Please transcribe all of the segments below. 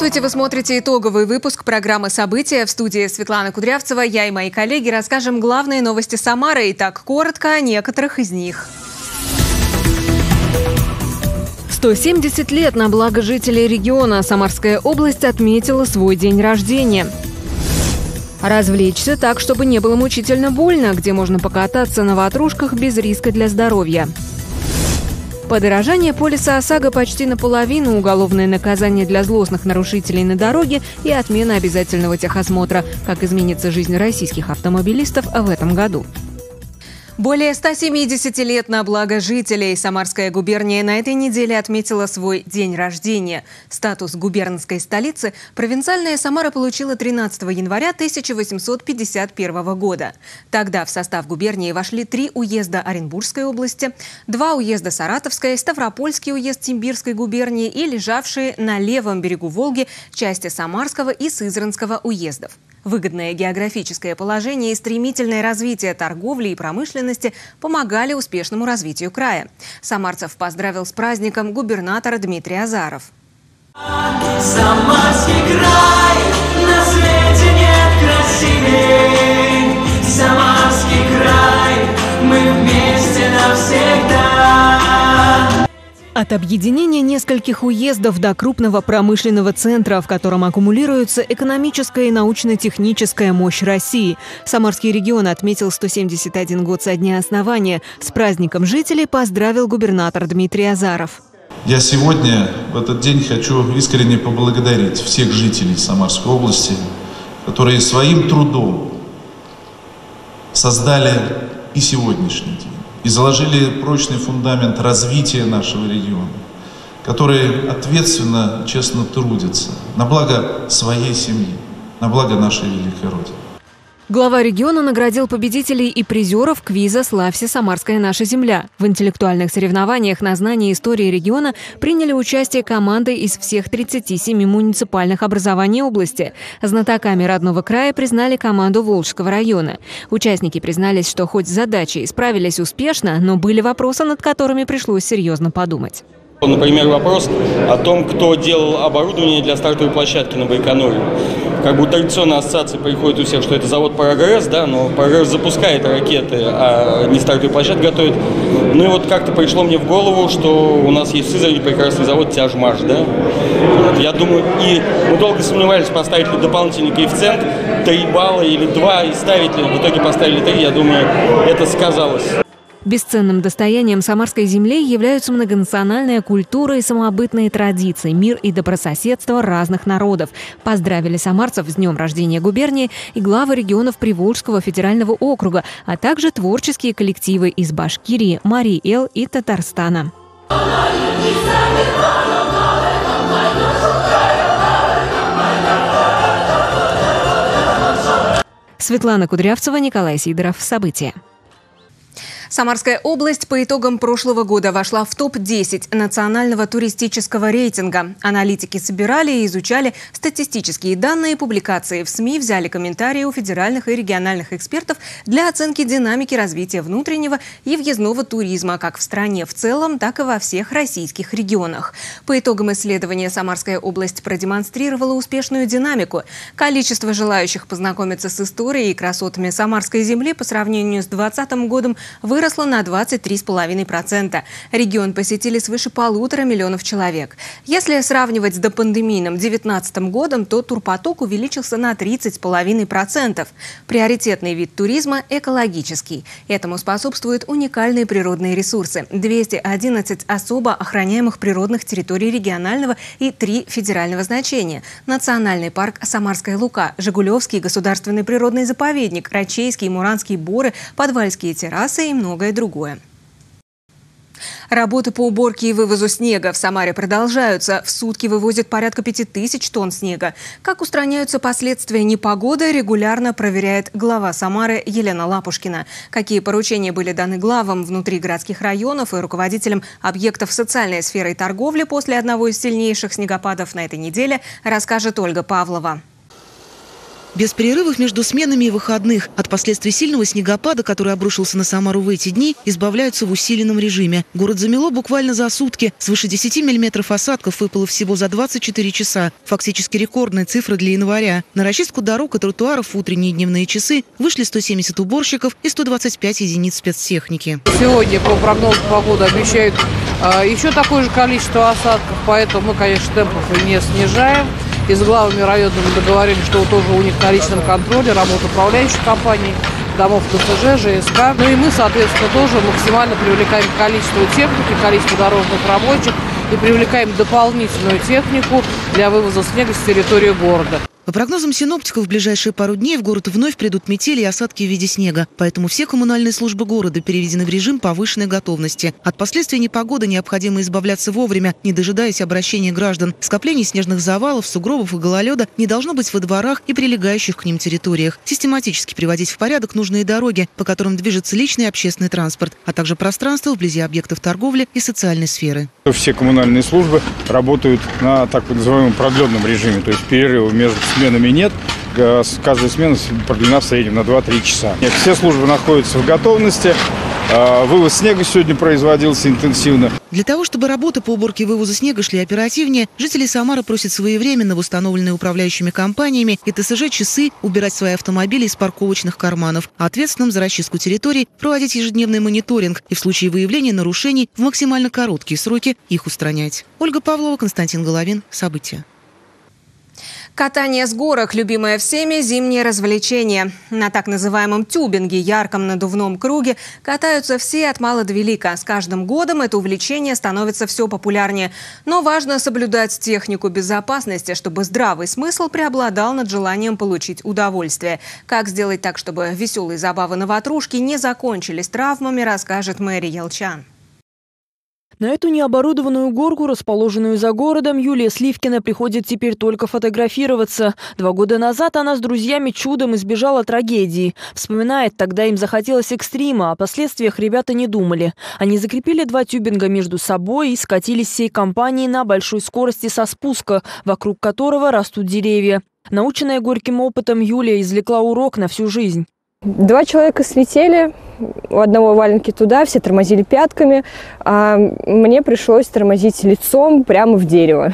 Здравствуйте, вы смотрите итоговый выпуск программы «События». В студии Светлана Кудрявцева. Я и мои коллеги расскажем главные новости Самары. И так коротко о некоторых из них. 170 лет на благо жителей региона Самарская область отметила свой день рождения. Развлечься так, чтобы не было мучительно больно, где можно покататься на ватрушках без риска для здоровья. Подорожание полиса ОСАГО почти наполовину, уголовное наказание для злостных нарушителей на дороге и отмена обязательного техосмотра. Как изменится жизнь российских автомобилистов в этом году. Более 170 лет на благо жителей Самарская губерния на этой неделе отметила свой день рождения. Статус губернской столицы провинциальная Самара получила 13 января 1851 года. Тогда в состав губернии вошли три уезда Оренбургской области, два уезда Саратовской, Ставропольский уезд Симбирской губернии и лежавшие на левом берегу Волги части Самарского и Сызранского уездов. Выгодное географическое положение и стремительное развитие торговли и промышленности помогали успешному развитию края. Самарцев поздравил с праздником губернатора Дмитрий Азаров. Самарский край, От объединения нескольких уездов до крупного промышленного центра, в котором аккумулируется экономическая и научно-техническая мощь России. Самарский регион отметил 171 год со дня основания. С праздником жителей поздравил губернатор Дмитрий Азаров. Я сегодня, в этот день, хочу искренне поблагодарить всех жителей Самарской области, которые своим трудом создали и сегодняшний день и заложили прочный фундамент развития нашего региона, которые ответственно, честно трудятся на благо своей семьи, на благо нашей великой Родины. Глава региона наградил победителей и призеров квиза «Славься, Самарская наша земля». В интеллектуальных соревнованиях на знание истории региона приняли участие команды из всех 37 муниципальных образований области. Знатоками родного края признали команду Волжского района. Участники признались, что хоть с задачей справились успешно, но были вопросы, над которыми пришлось серьезно подумать. Например, вопрос о том, кто делал оборудование для стартовой площадки на Байконуре. Как бы традиционная ассоциация приходит у всех, что это завод «Прогресс», да, но «Прогресс» запускает ракеты, а не стартовую площадку готовит. Ну и вот как-то пришло мне в голову, что у нас есть в Сызрани прекрасный завод «Тяжмаш», да. Вот, я думаю, и мы долго сомневались, поставить ли дополнительный коэффициент 3 балла или 2, и ставить ли. В итоге поставили 3, я думаю, это сказалось. Бесценным достоянием самарской земли являются многонациональная культура и самобытные традиции, мир и добрососедство разных народов. Поздравили самарцев с днем рождения губернии и главы регионов Приволжского федерального округа, а также творческие коллективы из Башкирии, Марий-Эл и Татарстана. Светлана Кудрявцева, Николай Сидоров. События. Самарская область по итогам прошлого года вошла в топ-10 национального туристического рейтинга. Аналитики собирали и изучали статистические данные, публикации в СМИ, взяли комментарии у федеральных и региональных экспертов для оценки динамики развития внутреннего и въездного туризма как в стране в целом, так и во всех российских регионах. По итогам исследования Самарская область продемонстрировала успешную динамику. Количество желающих познакомиться с историей и красотами Самарской земли по сравнению с 2020 годом выросло выросла на 23,5%. Регион посетили свыше полутора миллионов человек. Если сравнивать с допандемийным 2019 годом, то турпоток увеличился на 30,5%. Приоритетный вид туризма – экологический. Этому способствуют уникальные природные ресурсы. 211 особо охраняемых природных территорий регионального и три федерального значения. Национальный парк Самарская Лука, Жигулевский государственный природный заповедник, Рачейские, Муранские боры, Подвальские террасы и много многое другое. Работы по уборке и вывозу снега в Самаре продолжаются. В сутки вывозят порядка 5000 тонн снега. Как устраняются последствия непогоды, регулярно проверяет глава Самары Елена Лапушкина. Какие поручения были даны главам внутри городских районов и руководителям объектов социальной сферы и торговли после одного из сильнейших снегопадов на этой неделе, расскажет Ольга Павлова. Без перерывов между сменами и выходных. От последствий сильного снегопада, который обрушился на Самару в эти дни, избавляются в усиленном режиме. Город замело буквально за сутки. Свыше 10 миллиметров осадков выпало всего за 24 часа. Фактически рекордная цифра для января. На расчистку дорог и тротуаров в утренние и дневные часы вышли 170 уборщиков и 125 единиц спецтехники. Сегодня по прогнозу погоды обещают э, еще такое же количество осадков, поэтому мы, конечно, темпов не снижаем и с главами районными договорились, что тоже у них на личном контроле работа управляющих компаний, домов ТСЖ, ЖСК. Ну и мы, соответственно, тоже максимально привлекаем количество техники, количество дорожных рабочих и привлекаем дополнительную технику для вывоза снега с территории города. По прогнозам синоптиков, в ближайшие пару дней в город вновь придут метели и осадки в виде снега. Поэтому все коммунальные службы города переведены в режим повышенной готовности. От последствий непогоды необходимо избавляться вовремя, не дожидаясь обращения граждан. Скоплений снежных завалов, сугробов и гололеда не должно быть во дворах и прилегающих к ним территориях. Систематически приводить в порядок нужные дороги, по которым движется личный и общественный транспорт, а также пространство вблизи объектов торговли и социальной сферы. Все коммунальные службы работают на так называемом продленном режиме, то есть перерывы между сменами нет. Каждая смена продлена в среднем на 2-3 часа. Все службы находятся в готовности. А, вывоз снега сегодня производился интенсивно. Для того, чтобы работы по уборке и вывозу снега шли оперативнее, жители Самары просят своевременно в установленные управляющими компаниями и ТСЖ часы убирать свои автомобили из парковочных карманов, а ответственным за расчистку территорий проводить ежедневный мониторинг и в случае выявления нарушений в максимально короткие сроки их устранять. Ольга Павлова, Константин Головин. События. Катание с горок – любимое всеми зимнее развлечение. На так называемом тюбинге, ярком надувном круге, катаются все от мала до велика. С каждым годом это увлечение становится все популярнее. Но важно соблюдать технику безопасности, чтобы здравый смысл преобладал над желанием получить удовольствие. Как сделать так, чтобы веселые забавы на ватрушке не закончились травмами, расскажет Мэри Елчан. На эту необорудованную горку, расположенную за городом, Юлия Сливкина приходит теперь только фотографироваться. Два года назад она с друзьями чудом избежала трагедии. Вспоминает, тогда им захотелось экстрима, о последствиях ребята не думали. Они закрепили два тюбинга между собой и скатились всей компанией на большой скорости со спуска, вокруг которого растут деревья. Наученная горьким опытом, Юлия извлекла урок на всю жизнь. Два человека слетели, у одного валенки туда, все тормозили пятками, а мне пришлось тормозить лицом прямо в дерево.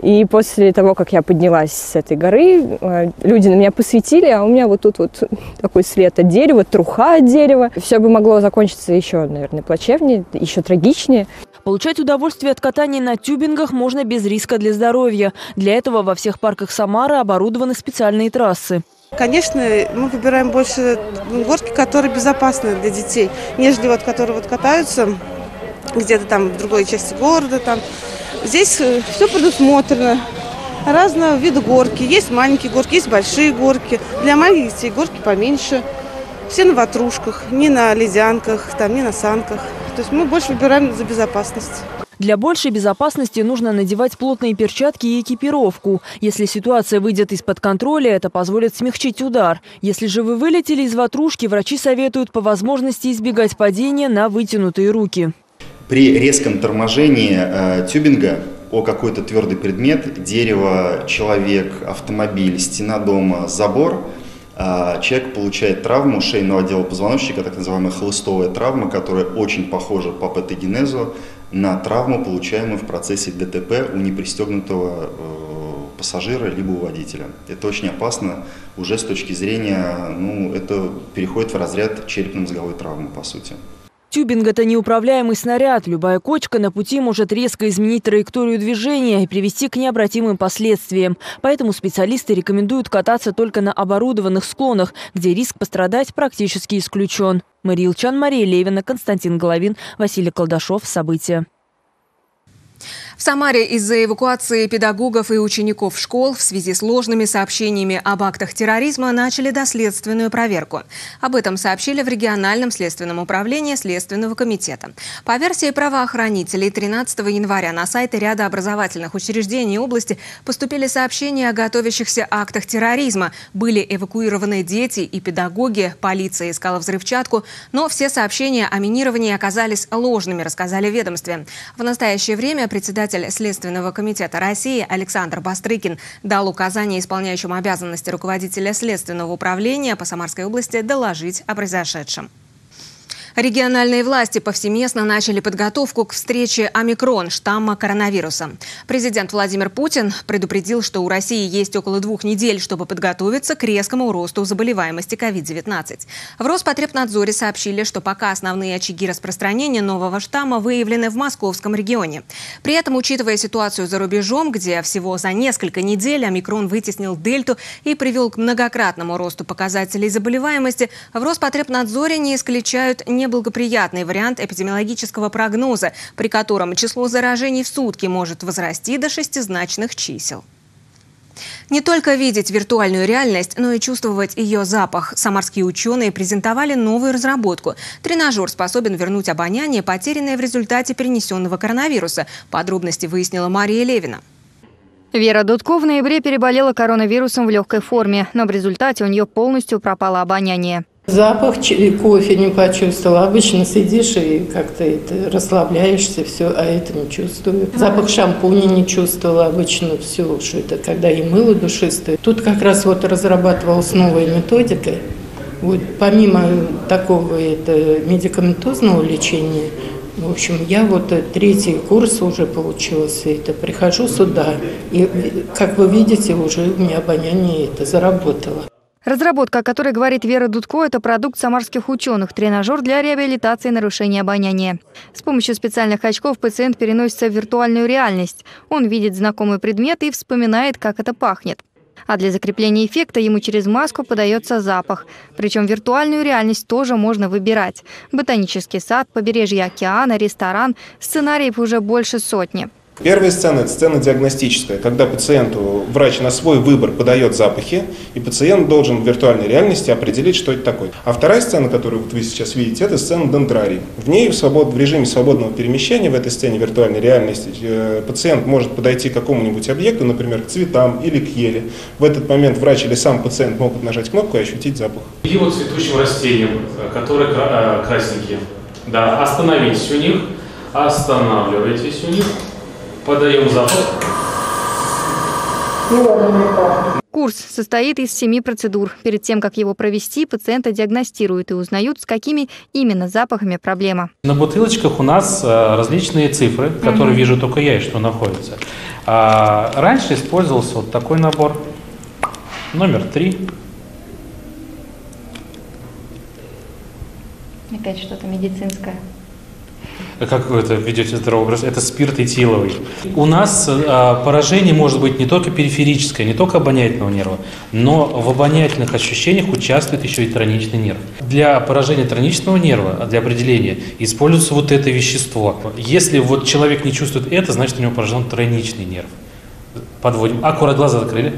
И после того, как я поднялась с этой горы, а, люди на меня посветили, а у меня вот тут вот такой след от дерева, труха от дерева. Все бы могло закончиться еще, наверное, плачевнее, еще трагичнее. Получать удовольствие от катания на тюбингах можно без риска для здоровья. Для этого во всех парках Самары оборудованы специальные трассы. Конечно, мы выбираем больше горки, которые безопасны для детей, нежели вот которые вот катаются где-то там в другой части города. Там. Здесь э, все предусмотрено. Разного вида горки. Есть маленькие горки, есть большие горки. Для маленьких детей горки поменьше. Все на ватрушках, не на ледянках, там, не на санках. То есть мы больше выбираем за безопасность. Для большей безопасности нужно надевать плотные перчатки и экипировку. Если ситуация выйдет из-под контроля, это позволит смягчить удар. Если же вы вылетели из ватрушки, врачи советуют по возможности избегать падения на вытянутые руки. При резком торможении э, тюбинга о какой-то твердый предмет, дерево, человек, автомобиль, стена дома, забор – а, человек получает травму шейного отдела позвоночника, так называемая хлыстовая травма, которая очень похожа по патогенезу на травму, получаемую в процессе ДТП у непристегнутого э, пассажира либо у водителя. Это очень опасно уже с точки зрения, ну, это переходит в разряд черепно-мозговой травмы, по сути. Тюбинг – это неуправляемый снаряд. Любая кочка на пути может резко изменить траекторию движения и привести к необратимым последствиям. Поэтому специалисты рекомендуют кататься только на оборудованных склонах, где риск пострадать практически исключен. Мария Илчан, Мария Левина, Константин Головин, Василий Колдашов. События. В Самаре из-за эвакуации педагогов и учеников школ в связи с ложными сообщениями об актах терроризма начали доследственную проверку. Об этом сообщили в региональном следственном управлении Следственного комитета. По версии правоохранителей, 13 января на сайты ряда образовательных учреждений области поступили сообщения о готовящихся актах терроризма. Были эвакуированы дети и педагоги, полиция искала взрывчатку, но все сообщения о минировании оказались ложными, рассказали ведомстве. В настоящее время председатель председатель Следственного комитета России Александр Бастрыкин дал указание исполняющим обязанности руководителя Следственного управления по Самарской области доложить о произошедшем. Региональные власти повсеместно начали подготовку к встрече омикрон штамма коронавируса. Президент Владимир Путин предупредил, что у России есть около двух недель, чтобы подготовиться к резкому росту заболеваемости COVID-19. В Роспотребнадзоре сообщили, что пока основные очаги распространения нового штамма выявлены в московском регионе. При этом, учитывая ситуацию за рубежом, где всего за несколько недель омикрон вытеснил дельту и привел к многократному росту показателей заболеваемости, в Роспотребнадзоре не исключают не неблагоприятный вариант эпидемиологического прогноза, при котором число заражений в сутки может возрасти до шестизначных чисел. Не только видеть виртуальную реальность, но и чувствовать ее запах. Самарские ученые презентовали новую разработку. Тренажер способен вернуть обоняние, потерянное в результате перенесенного коронавируса. Подробности выяснила Мария Левина. Вера Дудко в ноябре переболела коронавирусом в легкой форме, но в результате у нее полностью пропало обоняние. Запах кофе не почувствовала. Обычно сидишь и как-то это расслабляешься, все, а это не чувствую. Запах шампуня не чувствовала. Обычно все, что это когда и мыло душистое. Тут как раз вот разрабатывалась новая методика. Вот помимо такого это медикаментозного лечения, в общем, я вот третий курс уже получился, это прихожу сюда, и, как вы видите, уже у меня обоняние это заработало. Разработка, о которой говорит Вера Дудко, это продукт самарских ученых, тренажер для реабилитации нарушения обоняния. С помощью специальных очков пациент переносится в виртуальную реальность. Он видит знакомый предмет и вспоминает, как это пахнет. А для закрепления эффекта ему через маску подается запах. Причем виртуальную реальность тоже можно выбирать. Ботанический сад, побережье океана, ресторан. Сценариев уже больше сотни. Первая сцена – это сцена диагностическая, когда пациенту врач на свой выбор подает запахи, и пациент должен в виртуальной реальности определить, что это такое. А вторая сцена, которую вот вы сейчас видите, это сцена дендрарий. В ней в, свобод, в режиме свободного перемещения в этой сцене виртуальной реальности э, пациент может подойти к какому-нибудь объекту, например, к цветам или к еле. В этот момент врач или сам пациент могут нажать кнопку и ощутить запах. И вот цветущим растениям, которые э, красненькие, да, остановитесь у них, останавливайтесь у них. Подаем запах. Курс состоит из семи процедур. Перед тем, как его провести, пациента диагностируют и узнают, с какими именно запахами проблема. На бутылочках у нас э, различные цифры, которые угу. вижу только я, что находятся. А раньше использовался вот такой набор. Номер три. Опять что-то медицинское как вы это ведете здоровый образ, это спирт этиловый. У нас а, поражение может быть не только периферическое, не только обонятельного нерва, но в обонятельных ощущениях участвует еще и троничный нерв. Для поражения троничного нерва, для определения, используется вот это вещество. Если вот человек не чувствует это, значит у него поражен троничный нерв. Подводим. Аккуратно глаза закрыли.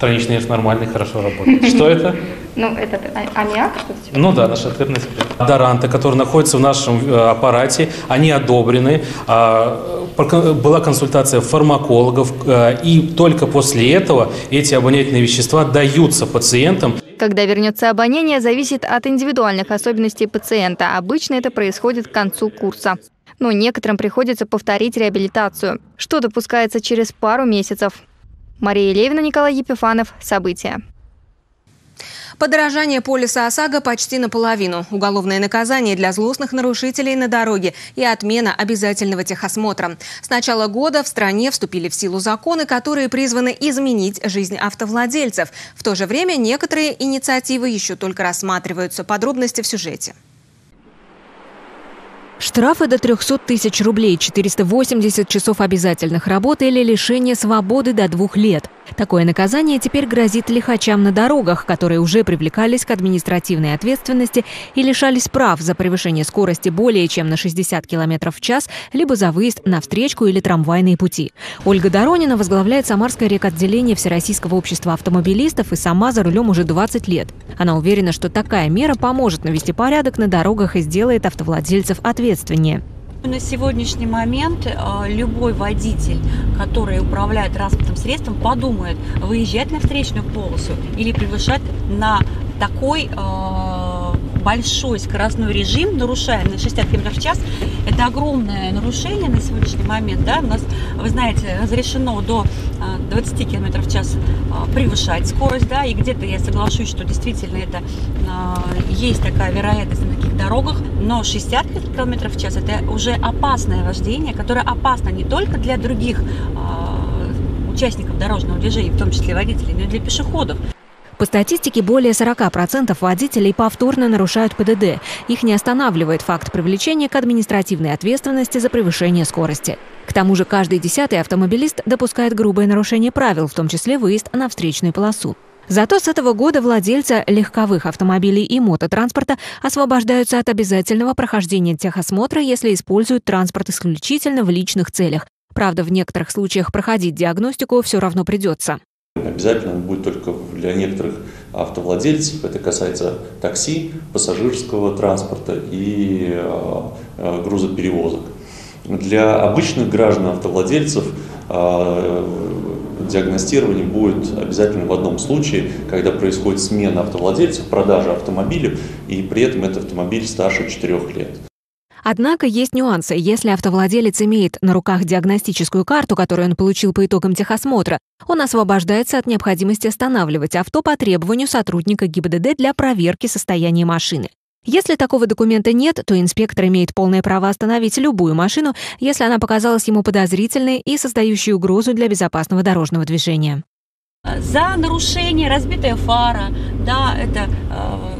Троничный нерв нормальный, хорошо работает. Что это? Ну, это а, аммиак, что-то типа? Ну да, наш секрет. Доранты, которые находятся в нашем э, аппарате, они одобрены. А, была консультация фармакологов, э, и только после этого эти обонятельные вещества даются пациентам. Когда вернется обоняние, зависит от индивидуальных особенностей пациента. Обычно это происходит к концу курса. Но некоторым приходится повторить реабилитацию, что допускается через пару месяцев. Мария Левина, Николай Епифанов. События. Подорожание полиса ОСАГО почти наполовину. Уголовное наказание для злостных нарушителей на дороге и отмена обязательного техосмотра. С начала года в стране вступили в силу законы, которые призваны изменить жизнь автовладельцев. В то же время некоторые инициативы еще только рассматриваются. Подробности в сюжете. Штрафы до 300 тысяч рублей, 480 часов обязательных работ или лишение свободы до двух лет. Такое наказание теперь грозит лихачам на дорогах, которые уже привлекались к административной ответственности и лишались прав за превышение скорости более чем на 60 км в час, либо за выезд на встречку или трамвайные пути. Ольга Доронина возглавляет Самарское рекотделение Всероссийского общества автомобилистов и сама за рулем уже 20 лет. Она уверена, что такая мера поможет навести порядок на дорогах и сделает автовладельцев ответственнее. На сегодняшний момент э, любой водитель, который управляет транспортным средством, подумает, выезжать на встречную полосу или превышать на такой э, большой скоростной режим, нарушаем на 60 км в час. Это огромное нарушение на сегодняшний момент. Да? У нас, вы знаете, разрешено до 20 а, км в час а, превышать скорость. Да? И где-то я соглашусь, что действительно это есть такая вероятность на таких дорогах. Но 60 км в час это уже опасное вождение, которое опасно не только для других участников дорожного движения, в том числе водителей, но и для пешеходов. По статистике, более 40% водителей повторно нарушают ПДД. Их не останавливает факт привлечения к административной ответственности за превышение скорости. К тому же каждый десятый автомобилист допускает грубое нарушение правил, в том числе выезд на встречную полосу. Зато с этого года владельцы легковых автомобилей и мототранспорта освобождаются от обязательного прохождения техосмотра, если используют транспорт исключительно в личных целях. Правда, в некоторых случаях проходить диагностику все равно придется. Обязательно будет только для некоторых автовладельцев. Это касается такси, пассажирского транспорта и э, э, грузоперевозок. Для обычных граждан автовладельцев э, диагностирование будет обязательно в одном случае, когда происходит смена автовладельцев, продажа автомобиля, и при этом этот автомобиль старше 4 лет. Однако есть нюансы. Если автовладелец имеет на руках диагностическую карту, которую он получил по итогам техосмотра, он освобождается от необходимости останавливать авто по требованию сотрудника ГИБДД для проверки состояния машины. Если такого документа нет, то инспектор имеет полное право остановить любую машину, если она показалась ему подозрительной и создающей угрозу для безопасного дорожного движения. За нарушение разбитая фара, да, это э,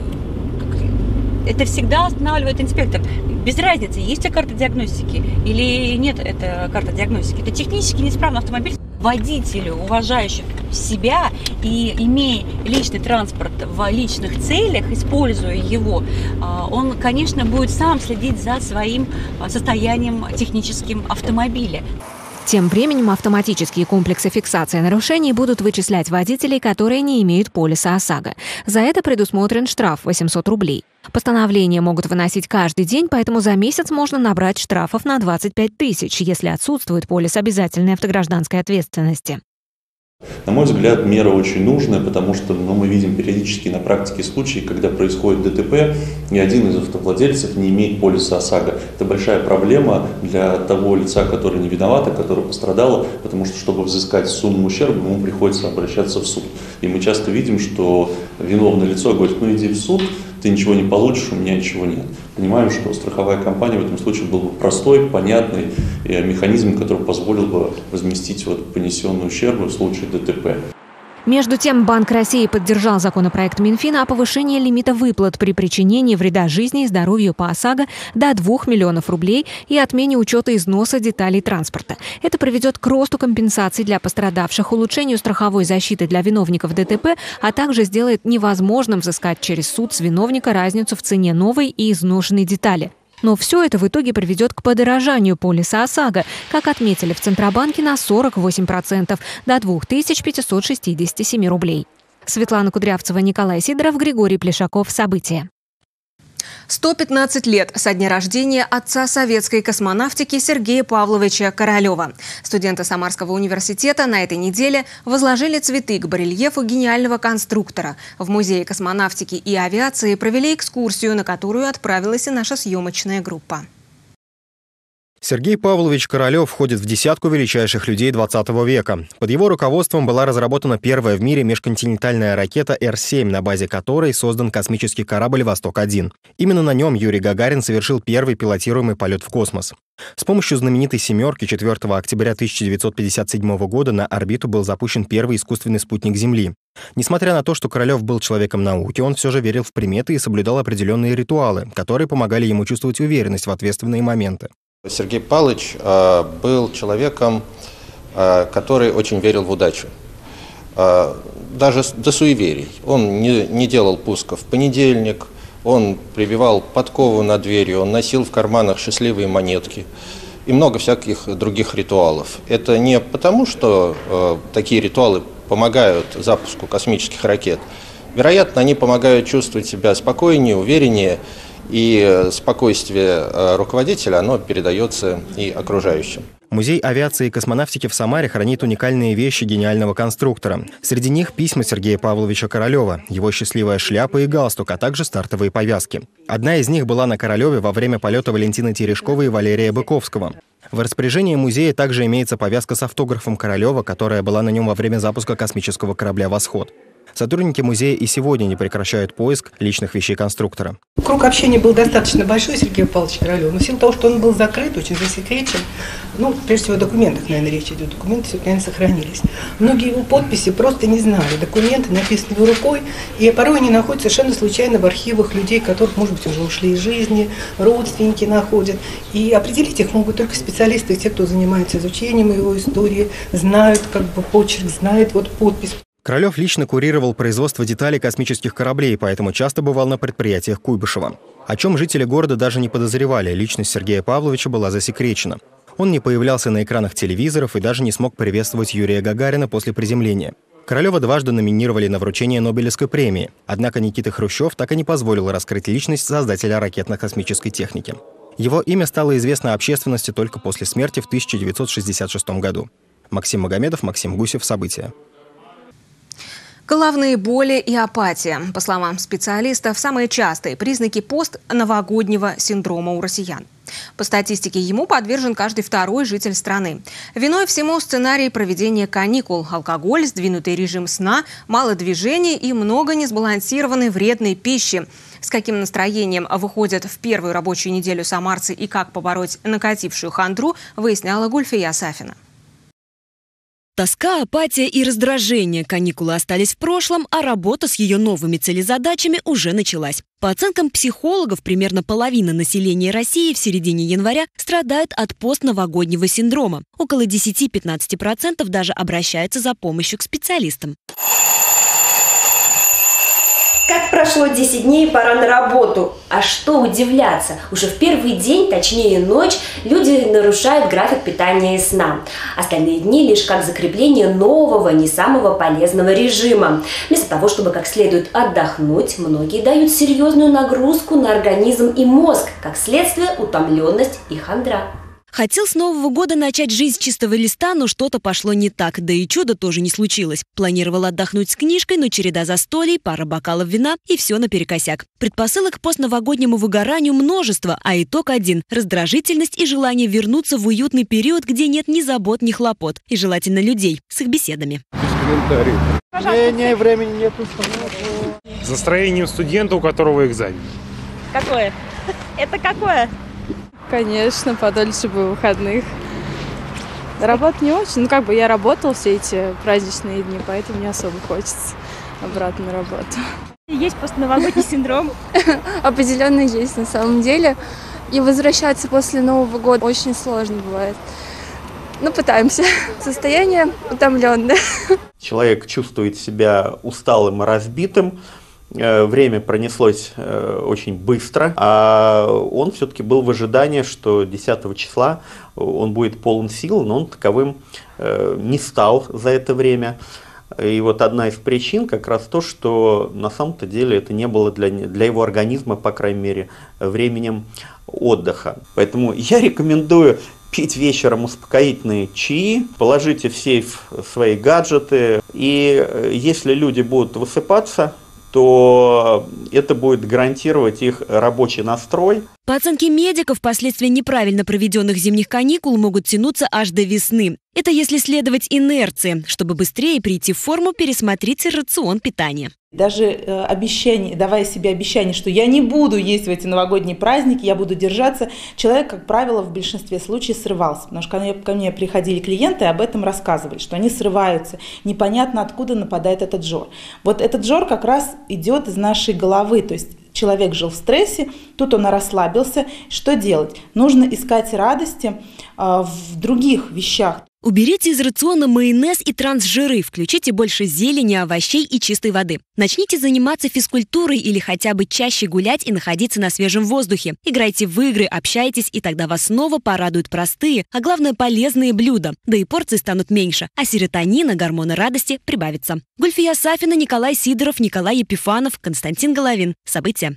это всегда останавливает инспектор. Без разницы, есть ли карта диагностики или нет эта карта диагностики. Это технически неисправный автомобиль. Водителю, уважающему себя и имея личный транспорт в личных целях, используя его, а, он, конечно, будет сам следить за своим а, состоянием техническим автомобиля. Тем временем автоматические комплексы фиксации нарушений будут вычислять водителей, которые не имеют полиса ОСАГО. За это предусмотрен штраф 800 рублей. Постановления могут выносить каждый день, поэтому за месяц можно набрать штрафов на 25 тысяч, если отсутствует полис обязательной автогражданской ответственности. На мой взгляд, мера очень нужная, потому что ну, мы видим периодически на практике случаи, когда происходит ДТП, ни один из автовладельцев не имеет полиса ОСАГО. Это большая проблема для того лица, который не виноват, который пострадал, потому что, чтобы взыскать сумму ущерба, ему приходится обращаться в суд. И мы часто видим, что виновное лицо говорит, ну иди в суд, ты ничего не получишь, у меня ничего нет. Понимаем, что страховая компания в этом случае был бы простой, понятный э, механизм, который позволил бы возместить вот понесенный ущерб в случае ДТП. Между тем, Банк России поддержал законопроект Минфина о повышении лимита выплат при причинении вреда жизни и здоровью по ОСАГО до 2 миллионов рублей и отмене учета износа деталей транспорта. Это приведет к росту компенсаций для пострадавших, улучшению страховой защиты для виновников ДТП, а также сделает невозможным взыскать через суд с виновника разницу в цене новой и изношенной детали. Но все это в итоге приведет к подорожанию полиса ОСАГО, как отметили в Центробанке на 48% до 2567 рублей. Светлана Кудрявцева, Николай Сидоров, Григорий Плешаков. События. 115 лет со дня рождения отца советской космонавтики Сергея Павловича Королева. Студенты Самарского университета на этой неделе возложили цветы к барельефу гениального конструктора. В Музее космонавтики и авиации провели экскурсию, на которую отправилась и наша съемочная группа. Сергей Павлович Королев входит в десятку величайших людей 20 века. Под его руководством была разработана первая в мире межконтинентальная ракета Р-7, на базе которой создан космический корабль «Восток-1». Именно на нем Юрий Гагарин совершил первый пилотируемый полет в космос. С помощью знаменитой «семерки» 4 октября 1957 года на орбиту был запущен первый искусственный спутник Земли. Несмотря на то, что Королев был человеком науки, он все же верил в приметы и соблюдал определенные ритуалы, которые помогали ему чувствовать уверенность в ответственные моменты. Сергей Павлович э, был человеком, э, который очень верил в удачу. Э, даже до суеверий. Он не, не делал пусков в понедельник, он прибивал подкову на дверью, он носил в карманах счастливые монетки и много всяких других ритуалов. Это не потому, что такие ритуалы помогают запуску космических ракет. Вероятно, они помогают чувствовать себя спокойнее, увереннее и спокойствие э, руководителя, оно передается и окружающим. Музей авиации и космонавтики в Самаре хранит уникальные вещи гениального конструктора. Среди них письма Сергея Павловича Королева, его счастливая шляпа и галстук, а также стартовые повязки. Одна из них была на Королеве во время полета Валентины Терешковой и Валерия Быковского. В распоряжении музея также имеется повязка с автографом Королева, которая была на нем во время запуска космического корабля «Восход». Сотрудники музея и сегодня не прекращают поиск личных вещей конструктора. Круг общения был достаточно большой Сергея Павловича Королева, но в силу того, что он был закрыт, очень засекречен, ну, прежде всего, о документах, наверное, речь идет, документы все, наверное, сохранились. Многие его подписи просто не знали, документы написаны его рукой, и порой они находятся совершенно случайно в архивах людей, которых, может быть, уже ушли из жизни, родственники находят. И определить их могут только специалисты, те, кто занимается изучением его истории, знают как бы почерк, знают вот подпись. Королев лично курировал производство деталей космических кораблей, поэтому часто бывал на предприятиях Куйбышева. О чем жители города даже не подозревали, личность Сергея Павловича была засекречена. Он не появлялся на экранах телевизоров и даже не смог приветствовать Юрия Гагарина после приземления. Королева дважды номинировали на вручение Нобелевской премии, однако Никита Хрущев так и не позволил раскрыть личность создателя ракетно-космической техники. Его имя стало известно общественности только после смерти в 1966 году. Максим Магомедов, Максим Гусев. События. Головные боли и апатия. По словам специалистов, самые частые признаки постновогоднего синдрома у россиян. По статистике, ему подвержен каждый второй житель страны. Виной всему сценарий проведения каникул, алкоголь, сдвинутый режим сна, мало движений и много несбалансированной вредной пищи. С каким настроением выходят в первую рабочую неделю самарцы и как побороть накатившую хандру, выясняла Гульфия Сафина. Тоска, апатия и раздражение. Каникулы остались в прошлом, а работа с ее новыми целезадачами уже началась. По оценкам психологов, примерно половина населения России в середине января страдает от постновогоднего синдрома. Около 10-15% даже обращается за помощью к специалистам. Прошло 10 дней, пора на работу. А что удивляться? Уже в первый день, точнее ночь, люди нарушают график питания и сна. Остальные дни лишь как закрепление нового, не самого полезного режима. Вместо того, чтобы как следует отдохнуть, многие дают серьезную нагрузку на организм и мозг, как следствие утомленность и хандра. Хотел с Нового года начать жизнь с чистого листа, но что-то пошло не так, да и чудо тоже не случилось. Планировал отдохнуть с книжкой, но череда застолий, пара бокалов вина и все наперекосяк. Предпосылок к постновогоднему выгоранию множество, а итог один – раздражительность и желание вернуться в уютный период, где нет ни забот, ни хлопот, и желательно людей с их беседами. Без Не, не, времени нет. Настроение студента, у которого экзамен. Какое? Это какое? Конечно, подольше бы выходных. Работа не очень. Ну, как бы я работал все эти праздничные дни, поэтому не особо хочется обратно на работу. Есть постновогодний синдром? Определенно есть на самом деле. И возвращаться после Нового года очень сложно бывает. Ну, пытаемся. Состояние утомленное. Человек чувствует себя усталым и разбитым, время пронеслось э, очень быстро, а он все-таки был в ожидании, что 10 числа он будет полон сил, но он таковым э, не стал за это время. И вот одна из причин как раз то, что на самом-то деле это не было для, для его организма, по крайней мере, временем отдыха. Поэтому я рекомендую пить вечером успокоительные чаи, положите в сейф свои гаджеты, и если люди будут высыпаться, то это будет гарантировать их рабочий настрой. По оценке медиков, последствия неправильно проведенных зимних каникул могут тянуться аж до весны. Это если следовать инерции. Чтобы быстрее прийти в форму, пересмотрите рацион питания. Даже э, обещание, давая себе обещание, что я не буду есть в эти новогодние праздники, я буду держаться, человек, как правило, в большинстве случаев срывался. Потому что ко мне, приходили клиенты и об этом рассказывали, что они срываются, непонятно откуда нападает этот жор. Вот этот жор как раз идет из нашей головы, то есть человек жил в стрессе, тут он расслабился. Что делать? Нужно искать радости э, в других вещах. Уберите из рациона майонез и трансжиры, включите больше зелени, овощей и чистой воды. Начните заниматься физкультурой или хотя бы чаще гулять и находиться на свежем воздухе. Играйте в игры, общайтесь, и тогда вас снова порадуют простые, а главное полезные блюда. Да и порции станут меньше, а серотонина, гормоны радости прибавится. Гульфия Сафина, Николай Сидоров, Николай Епифанов, Константин Головин. События.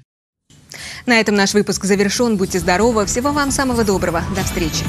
На этом наш выпуск завершен. Будьте здоровы. Всего вам самого доброго. До встречи.